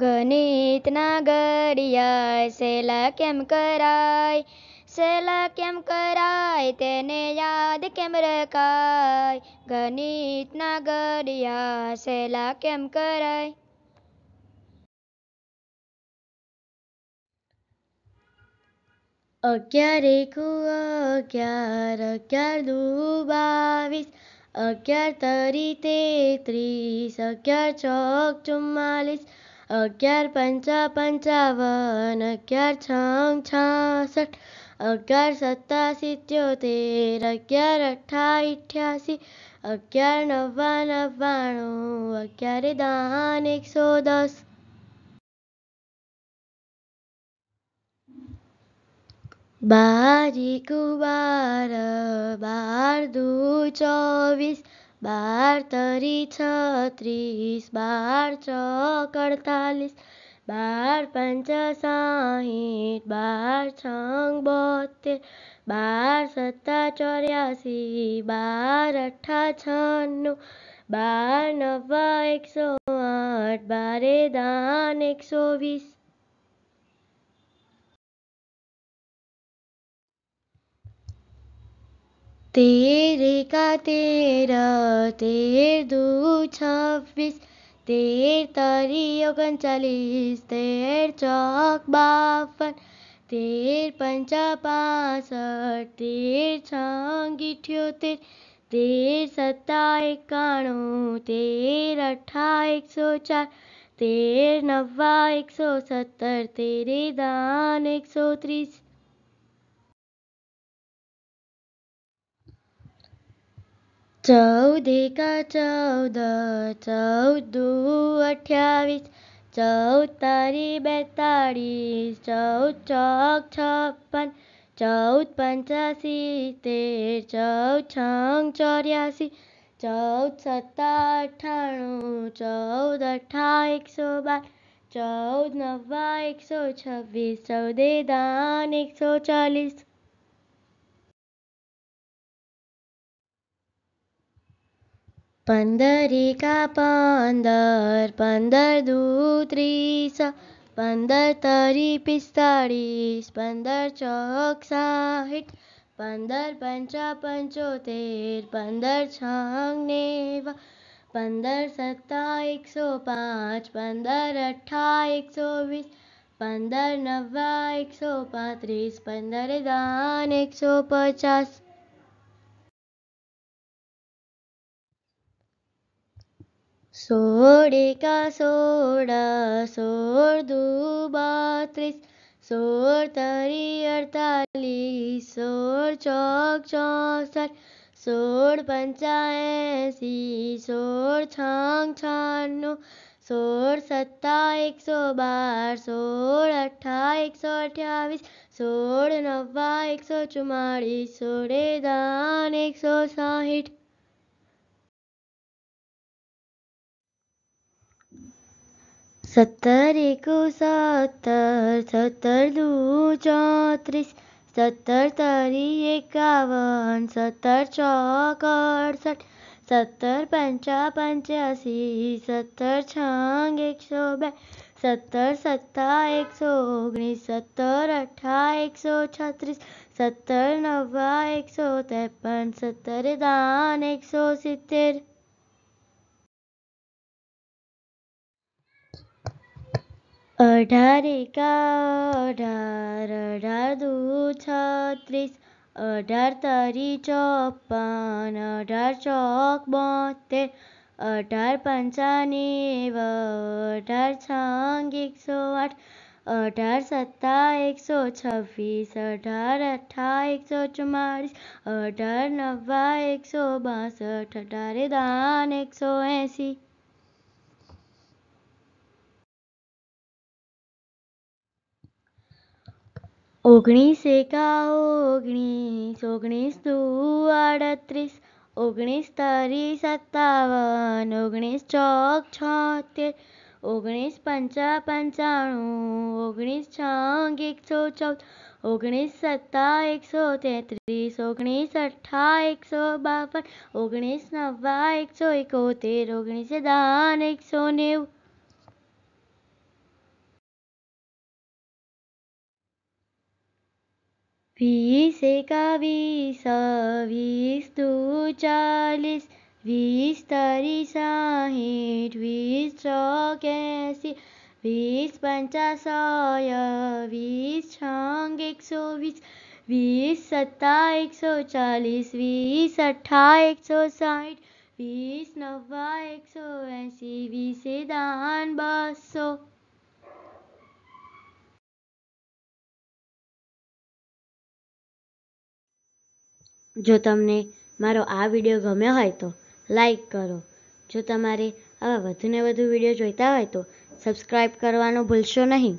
ગણિતના ઘડિયા સેલા કેમ કરાય? સેલા કેમ કરાય તેને યાદ કેમ રખાય? ગણિતના ઘડિયા સેલા કેમ કરાય? અગિયાર એકુ અગિયાર અગિયાર દુ બાવીસ અગિયાર તરી તેત્રીસ, અગિયાર ચોક ચુમ્માલીસ अग्यार पंचा पंचावन, अग्यार छांग छासठ, अग्यार सत्ता सित्योतेर अग्यार अट्ठा अठासी अग्यार नब्बा नव्वाणु अग्यार दान एक सौ दस। बारी कुबार, बार दू चौबीस બાર તરી છત્રીસ, બાર ચોક અડતાલીસ, બાર પંચ સાહીઠ બાર છંગ બોતેર, બાર સત્તા ચોર્યાસી, બાર અઠા છન્નું, બાર નવ્વા એકસો આઠ, બારે દાન એકસો વીસ तेरे का तेरह तेर दो छब्बीस, तेर तारी चालीस तेर चौक बावन, तेर पंचा पासठ, तेर छंगी अठ्योतेर तेर सत्ता इक्याणु तेर अठा एक सौ चार, तेर नवा एक सौ सत्तर, तेरे दान एक सौ त्रीस ચૌદ એકા ચૌદ ચૌદ દુ અઠ્યાવીસ ચૌદ તારી બેતાળીસ ચૌદ ચોક છપ્પન ચૌદ પંચ્યાસી તેર ચૌદ છંગ ચોર્યાસી ચૌદ સત્તા અઠ્ઠાણું ચૌદ અઠ્ઠા એકસો બાર ચૌદ નવ્વા એકસો છવ્વીસ ચૌદે દાન એકસો ચાલીસ પંદર એકા પંદર પંદર દુ ત્રીસ પંદર તરી પિસ્તાળીસ પંદર ચોક સાહીઠ પંદર પંચા પંચોતેર પંદર છંગ નેવા પંદર સત્તા એકસો પાંચ પંદર અઠ્ઠા એકસો વીસ પંદર નવ્વા એકસો પાંત્રીસ પંદર દાન એકસો પચાસ सोडेका सोडा सोर दू बात्रिस सोर तरी अड़तालीस सोर चौक चौसठ सोर पंचासी सोर छांग छानो सोर सत्ता एक सौ बार सोर अट्ठा एक सौ अठावीस सोर नवा एक सौ चुमालीस सोरे दान एक सौ साठ सत्तर एक सत्तर सत्तर दू चौंतीस, सत्तर तरी इक्यावन, सत्तर चौक अड़सठ सत्तर पंचा पंचासी, सत्तर छंग एक सौ बै, सत्तर सत्ता एक सौ ओगनीस सत्तर अट्ठा एक सौ छत्तीस, सत्तर नब्बा एक सौ तिरपन सत्तर दान एक सौ सितर એકા અઢાર અઢાર દુ છત્રીસ અઢાર તરી ચોપન અઢાર ચોક બોતેર અઢાર પંચા નેવ અઢાર છંગ એકસો આઠ અઢાર સત્તા એકસો છવ્વીસ અઢાર અઠ્ઠા એકસો ચુમ્માળીસ અઢાર નવ્વા એકસો બાસઠ અઢારે દાન એકસો એંસી ઓગણીસ એકા ઓગણીસ ઓગણીસ દુ આડત્રીસ ઓગણીસ તરી સત્તાવન ઓગણીસ ચોક છોતેર ઓગણીસ પંચા પંચાણું ઓગણીસ છંગ એકસો ચૌદ ઓગણીસ સત્તા એકસો તેત્રીસ ઓગણીસ અઠ્ઠા એકસો બાવન ઓગણીસ નવ્વા એકસો એકોતેર ઓગણીસ દાન એકસો નેવું वीस एकावीस, वीस दू चालीस वीस तरी साठ, वीस चौक्यासी वीस पंचा वीस छंग एक सौ वीस वीस सत्ता एक सौ चालीस वीस अट्ठा एक सौ साठ वीस नब्बा एक सौ ऐसी वीस दान बसो. જો તમને મારો આ વીડિયો ગમ્યો હોય તો લાઈક કરો. જો તમારે આવા વધુને વધુ વીડિયો જોઈતા હોય તો સબસ્ક્રાઈબ કરવાનું ભૂલશો નહીં.